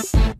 Thanks.